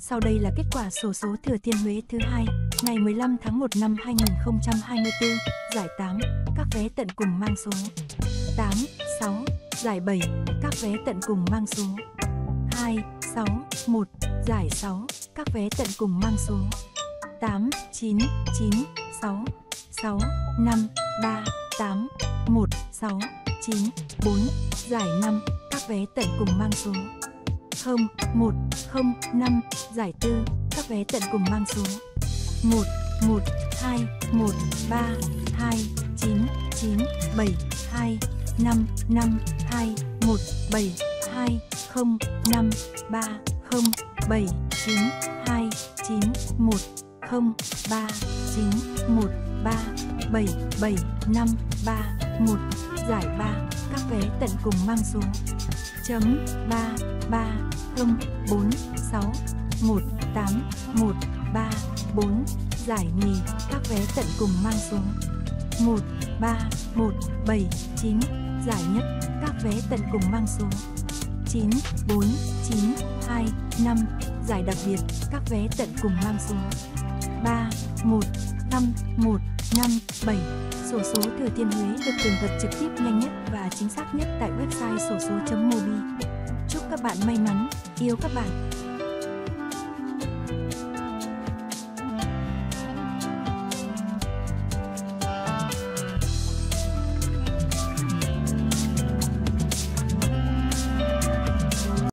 Sau đây là kết quả sổ số Thừa Thiên Huế thứ hai, ngày 15 tháng 1 năm 2024, giải 8, các vé tận cùng mang số. 8, 6, giải 7, các vé tận cùng mang số. 2, 6, 1, giải 6, các vé tận cùng mang số. 8, 9, 9, 6, 6, 5, 3, 8, 1, 6, 9, 4, giải 5, các vé tận cùng mang số. 0, 1, 0, 5, giải tư các vé tận cùng mang số một một hai một ba hai chín chín bảy hai năm năm hai một bảy hai không năm ba không bảy chín hai chín một không ba chín một ba bảy bảy năm ba một giải 3, các vé tận cùng mang số chấm 3, 3, 4, 6, 1, 8, 1, 3, 4, giải nhì, các vé tận cùng mang số 1, 3, 1, 7, 9, giải nhất, các vé tận cùng mang số 9, 4, 9, 2, 5, giải đặc biệt, các vé tận cùng mang số 3, 1, 5, 1, 5, 7. Sổ số Thừa Thiên Huế được tường thuật trực tiếp nhanh nhất và chính xác nhất tại website sổ số.mobi. Chúc các bạn may mắn, yêu các bạn.